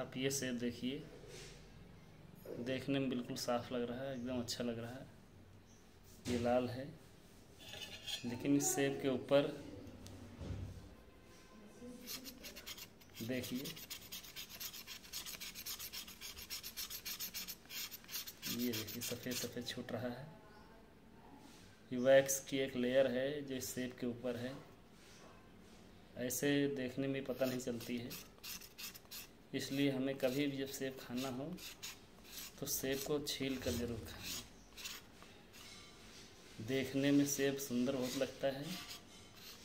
आप ये सेब देखिए। देखने में बिल्कुल साफ़ लग रहा है, एकदम अच्छा लग रहा है। ये लाल है। लेकिन इस सेब के ऊपर देखिए। ये देखिए, सफ़ेद सफ़ेद छूट रहा है। ये वैक्स की एक लेयर है जो इस सेब के ऊपर है। ऐसे देखने में पता नहीं चलती है। इसलिए हमें कभी भी जब सेब खाना हो तो सेब को छील कर ज़रूर खाएँ। देखने में सेब सुंदर बहुत लगता है,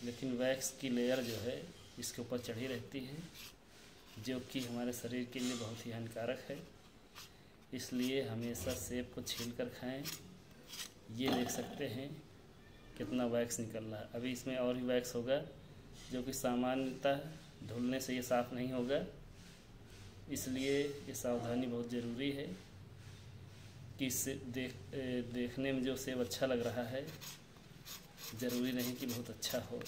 लेकिन वैक्स की लेयर जो है, इसके ऊपर चढ़ी रहती है, जो कि हमारे शरीर के लिए बहुत ही हानिकारक है। इसलिए हमेशा सेब को छील कर खाएँ। ये देख सकते हैं कितना वैक्स निकल रहा है। अभी इसमें और भी वैक्स होगा, जो कि सामान्यतः धुलने से ये साफ़ नहीं होगा। इसलिए ये सावधानी बहुत ज़रूरी है कि इससे देख देखने में जो सेब अच्छा लग रहा है, ज़रूरी नहीं कि बहुत अच्छा हो।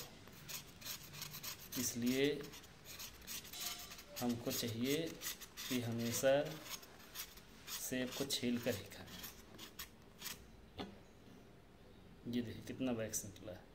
इसलिए हमको चाहिए कि हमेशा सेब को छील कर ही खाएँ। ये देखिए कितना वैक्स निकला है।